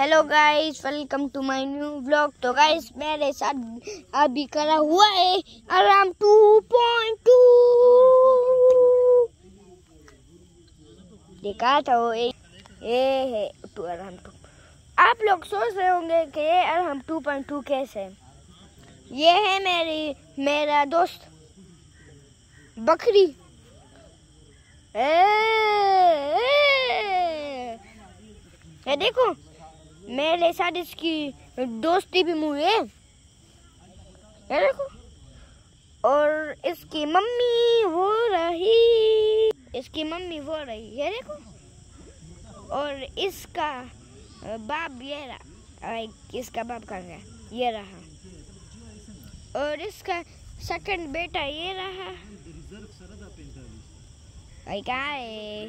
Hello guys welcome to my new vlog तो guys मेरे साथ अभी करा हुआ है आराम 2.2 देखा था वो एक ये है टू आराम टू आप लोग सोच रहे होंगे कि ये आराम 2.2 कैसे है? ये है मेरी मेरा दोस्त बकरी। ए, ए, ये देखो। मेरे साथ इसकी दोस्ती भी हुई है। ये देखो। और इसकी मम्मी वो रही। इसकी मम्मी वो रही, ये देखो। और इसका बाप ये रहा। इसका बाप कहाँ गया? ये रहा। और इसका सेकंड बेटा ये रहा। है?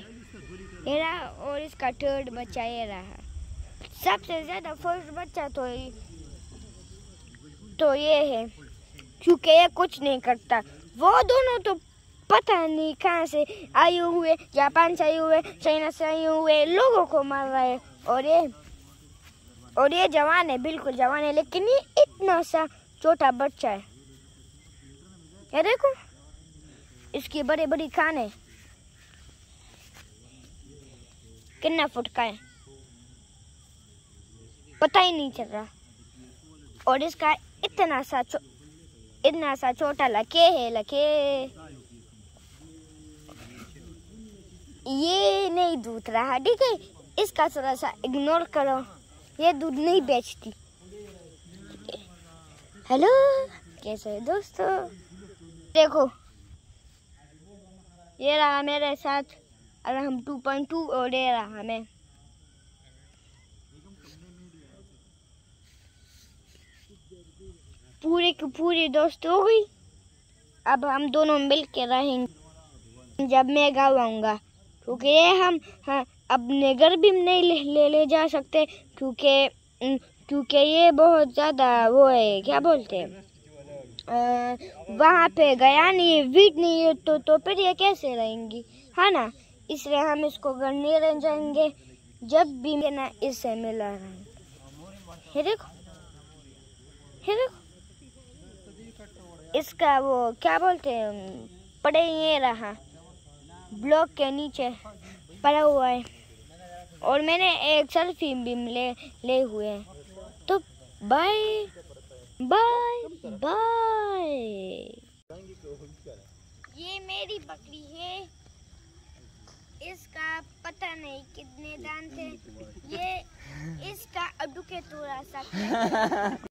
ये रहा। और इसका थर्ड बच्चा ये रहा। सबसे ज़्यादा फ़र्स्ट बच्चा तो तो ये है क्योंकि ये कुछ नहीं करता वो दोनों तो पता नहीं कहाँ से आए हुए जापान से आए हुए चाइना से आए हुए लोगों को मार रहा है और ये और ये जवान है बिल्कुल जवान है लेकिन ये इतना सा छोटा बच्चा है ये देखो इसकी बड़ी बड़ी खान है कितना फुट का है पता ही नहीं चल रहा। और इसका इतना सा इतना सा छोटा लके है, लके। ये नहीं दूध रहा, ठीक है? इसका थोड़ा सा इग्नोर करो। ये दूध नहीं बेचती। हेलो? कैसे है दोस्तों? देखो। ये रहा मेरे साथ। और हम 2.2 और ये रहा मैं पूरे की पूरी दोस्त हो गई। अब हम दोनों मिल के रहेंगे। जब मैं गाँव आऊँगा। क्योंकि हम हाँ, अपने घर भी नहीं ले, ले ले जा सकते। क्योंकि क्योंकि ये बहुत ज़्यादा वो है क्या बोलते हैं? वहाँ पे गया नहीं है वीट नहीं है तो तो फिर ये कैसे रहेंगी? है ना? इसलिए हम इसको घर नहीं रह जाएँगे। जब भी मैं ना इससे मिला रहेंगे देखो। ये देखो। इसका वो, क्या बोलते हैं, पड़े ये रहा, ब्लॉक के नीचे पड़ा हुआ है। और मैंने एक सेल्फी भी ले ले हुए हैं। तो बाय बाय बाय ये मेरी बकरी है। इसका पता नहीं कितने दान थे ये, इसका अडू के थोड़ा सा